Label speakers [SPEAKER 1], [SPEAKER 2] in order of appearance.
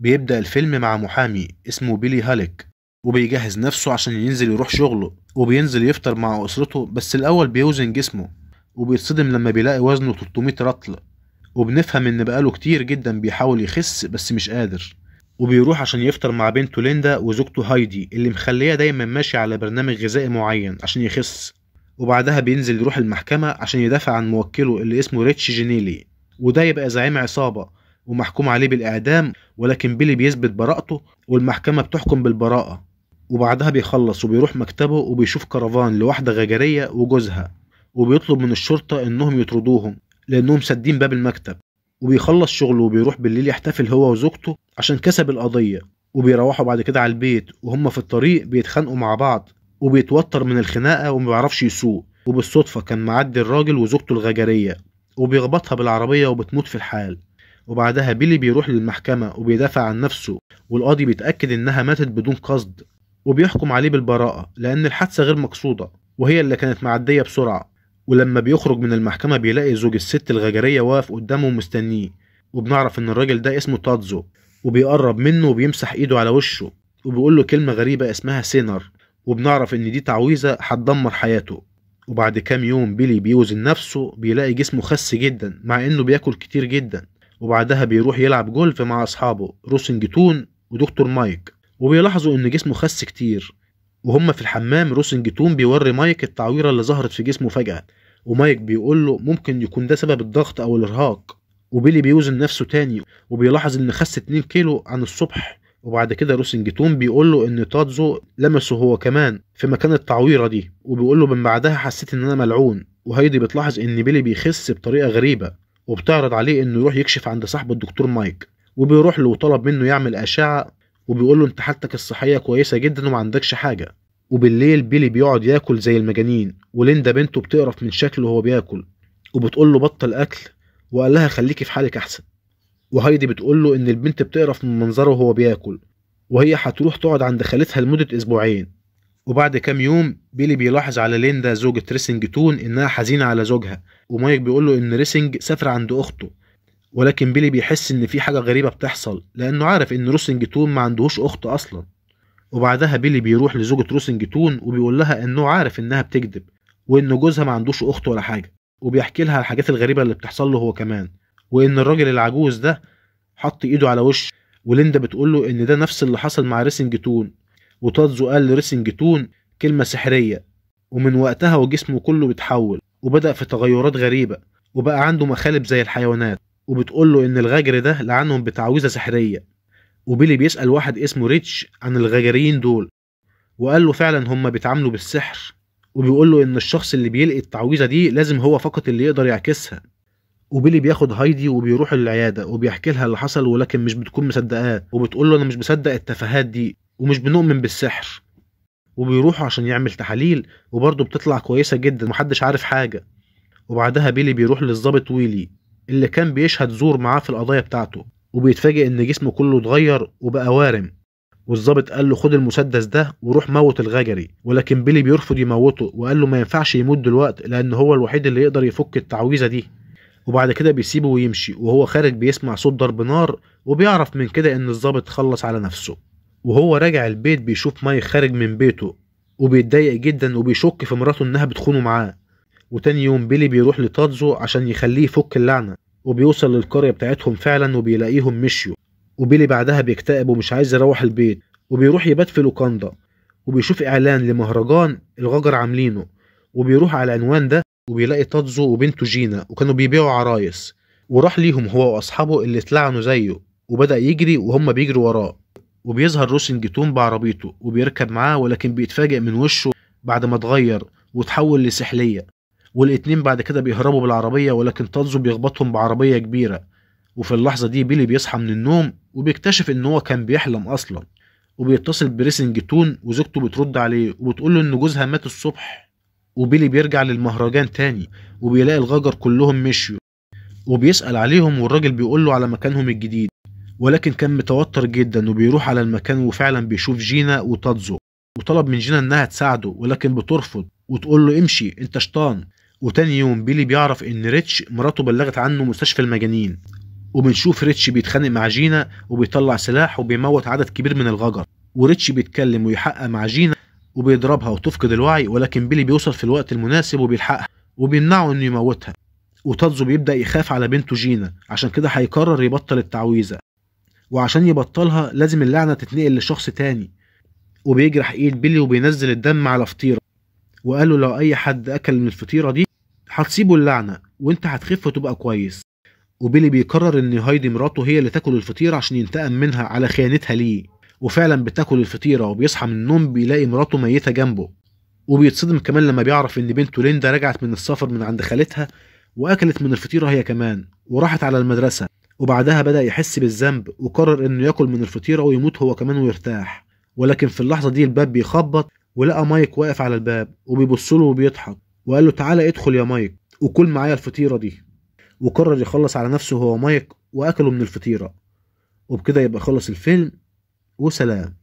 [SPEAKER 1] بيبدأ الفيلم مع محامي اسمه بيلي هالك وبيجهز نفسه عشان ينزل يروح شغله وبينزل يفطر مع أسرته بس الأول بيوزن جسمه وبيتصدم لما بيلاقي وزنه 300 رطل. وبنفهم إن بقاله كتير جدا بيحاول يخس بس مش قادر. وبيروح عشان يفطر مع بنته ليندا وزوجته هايدي اللي مخليه دايما ماشي على برنامج غذائي معين عشان يخس. وبعدها بينزل يروح المحكمة عشان يدافع عن موكله اللي اسمه ريتش جينيلي وده يبقى زعيم عصابة. ومحكوم عليه بالإعدام ولكن بيلي بيثبت براءته والمحكمة بتحكم بالبراءة. وبعدها بيخلص وبيروح مكتبه وبيشوف كرفان لواحدة غجرية وجوزها. وبيطلب من الشرطة إنهم يطردوهم لأنهم سادين باب المكتب. وبيخلص شغله وبيروح بالليل يحتفل هو وزوجته عشان كسب القضية. وبيروحوا بعد كده على البيت وهم في الطريق بيتخانقوا مع بعض. وبيتوتر من الخناقة ومبيعرفش يسوق. وبالصدفة كان معدي الراجل وزوجته الغجرية. وبيخبطها بالعربية وبتموت في الحال. وبعدها بيلي بيروح للمحكمة وبيدافع عن نفسه والقاضي بيتأكد إنها ماتت بدون قصد وبيحكم عليه بالبراءة لأن الحادثة غير مقصودة وهي اللي كانت معدية بسرعة. ولما بيخرج من المحكمة بيلاقي زوج الست الغجرية واقف قدامه ومستنيه وبنعرف إن الراجل ده اسمه تادزو وبيقرب منه وبيمسح إيده على وشه وبيقول له كلمة غريبة اسمها سينر وبنعرف إن دي تعويذة هتدمر حياته. وبعد كام يوم بيلي بيوزن نفسه بيلاقي جسمه خس جدا مع إنه بياكل كتير جدا. وبعدها بيروح يلعب جولف مع أصحابه روسنجتون ودكتور مايك. وبيلاحظوا إن جسمه خس كتير وهم في الحمام روسنجتون بيوري مايك التعويرة اللي ظهرت في جسمه فجأة. ومايك بيقول له ممكن يكون ده سبب الضغط أو الإرهاق. وبيلي بيوزن نفسه تاني وبيلاحظ إن خس 2 كيلو عن الصبح. وبعد كده روسنجتون بيقول له إن تادزو لمسه هو كمان في مكان التعويرة دي. وبيقول له من بعدها حسيت إن أنا ملعون. وهايدي بتلاحظ إن بيلي بيخس بطريقة غريبة. وبتعرض عليه إنه يروح يكشف عند صاحبه الدكتور مايك وبيروح له وطلب منه يعمل أشعة وبيقول له أنت حالتك الصحية كويسة جدا وما عندكش حاجة. وبالليل بيلي بيقعد ياكل زي المجانين وليندا بنته بتقرف من شكله وهو بياكل وبتقول له بطل أكل وقال لها خليكي في حالك أحسن. وهايدي بتقول له إن البنت بتقرف من منظره وهو بياكل وهي هتروح تقعد عند خالتها لمدة أسبوعين. وبعد كام يوم بيلي بيلاحظ على ليندا زوجة ريسنجتون إنها حزينة على زوجها ومايك بيقول له إن ريسنج سافر عند أخته ولكن بيلي بيحس إن في حاجة غريبة بتحصل لأنه عارف إن روسنجتون ما عندهوش أخت أصلا. وبعدها بيلي بيروح لزوجة روسنجتون وبيقول لها إنه عارف إنها بتكذب وان جوزها ما عندوش أخت ولا حاجة وبيحكي لها الحاجات الغريبة اللي بتحصل له هو كمان وإن الراجل العجوز ده حط إيده على وشه وليندا بتقول له إن ده نفس اللي حصل مع ريسنجتون وتادزو قال لريسنجتون كلمة سحرية. ومن وقتها وجسمه كله بيتحول وبدأ في تغيرات غريبة وبقى عنده مخالب زي الحيوانات وبتقول له إن الغجر ده لعنهم بتعويذة سحرية. وبيلي بيسأل واحد اسمه ريتش عن الغجريين دول. وقال له فعلا هم بيتعاملوا بالسحر. وبيقول له إن الشخص اللي بيلقي التعويذة دي لازم هو فقط اللي يقدر يعكسها. وبيلي بياخد هايدي وبيروح العيادة وبيحكي لها اللي حصل ولكن مش بتكون مصدقاه. وبتقول له أنا مش مصدق التفاهات دي. ومش بنؤمن بالسحر. وبيروحوا عشان يعمل تحاليل وبرضه بتطلع كويسة جدا محدش عارف حاجة. وبعدها بيلي بيروح للظابط ويلي اللي كان بيشهد زور معاه في القضايا بتاعته وبيتفاجئ إن جسمه كله اتغير وبقى وارم. والظابط قال له خد المسدس ده وروح موت الغجري. ولكن بيلي بيرفض يموته وقال له ما ينفعش يموت دلوقتي لأن هو الوحيد اللي يقدر يفك التعويذة دي. وبعد كده بيسيبه ويمشي وهو خارج بيسمع صوت ضرب نار وبيعرف من كده إن الظابط خلص على نفسه. وهو راجع البيت بيشوف مايك خارج من بيته وبيتضايق جدا وبيشك في مراته إنها بتخونه معاه. وتاني يوم بيلي بيروح لتادزو عشان يخليه يفك اللعنة وبيوصل للقرية بتاعتهم فعلا وبيلاقيهم مشيوا. وبيلي بعدها بيكتئب ومش عايز يروح البيت وبيروح يبات في لوكاندا وبيشوف إعلان لمهرجان الغجر عاملينه. وبيروح على العنوان ده وبيلاقي تادزو وبنته جينا وكانوا بيبيعوا عرايس. وراح ليهم هو وأصحابه اللي اتلعنوا زيه وبدأ يجري وهم بيجروا وراه. وبيظهر روسنجتون بعربيته وبيركب معاه ولكن بيتفاجئ من وشه بعد ما اتغير وتحول لسحلية. والاتنين بعد كده بيهربوا بالعربية ولكن تادزو بيخبطهم بعربية كبيرة. وفي اللحظة دي بيلي بيصحى من النوم وبيكتشف إن هو كان بيحلم أصلا. وبيتصل بريسنجتون وزوجته بترد عليه وبتقول له إن جوزها مات الصبح. وبيلي بيرجع للمهرجان تاني وبيلاقي الغجر كلهم مشيوا. وبيسأل عليهم والراجل بيقول له على مكانهم الجديد. ولكن كان متوتر جدا وبيروح على المكان وفعلا بيشوف جينا وتادزو وطلب من جينا إنها تساعده ولكن بترفض وتقول له امشي أنت شطان وتاني يوم بيلي بيعرف إن ريتش مراته بلغت عنه مستشفى المجانين. وبنشوف ريتشي بيتخانق مع جينا وبيطلع سلاح وبيموت عدد كبير من الغجر. وريتشي بيتكلم ويحقق مع جينا وبيضربها وتفقد الوعي ولكن بيلي بيوصل في الوقت المناسب وبيلحقها وبيمنعه إنه يموتها. وتاتزو بيبدأ يخاف على بنته جينا عشان كده هيقرر يبطل التعويذة. وعشان يبطلها لازم اللعنة تتنقل لشخص تاني. وبيجرح إيد بيلي وبينزل الدم على فطيرة. وقال له لو أي حد أكل من الفطيرة دي هتسيبه اللعنة وإنت هتخف وتبقى كويس. وبيلي بيقرر إن هايدي مراته هي اللي تاكل الفطيرة عشان ينتقم منها على خيانتها ليه. وفعلا بتاكل الفطيرة وبيصحى من النوم بيلاقي مراته ميتة جنبه. وبيتصدم كمان لما بيعرف إن بنته ليندا رجعت من السفر من عند خالتها وأكلت من الفطيرة هي كمان وراحت على المدرسة. وبعدها بدأ يحس بالذنب وقرر إنه يأكل من الفطيرة ويموت هو كمان ويرتاح. ولكن في اللحظة دي الباب بيخبط ولقى مايك واقف على الباب وبيبص له وبيضحك وقال له تعالى ادخل يا مايك وكل معايا الفطيرة دي. وقرر يخلص على نفسه هو مايك وأكله من الفطيرة. وبكده يبقى خلص الفيلم وسلام.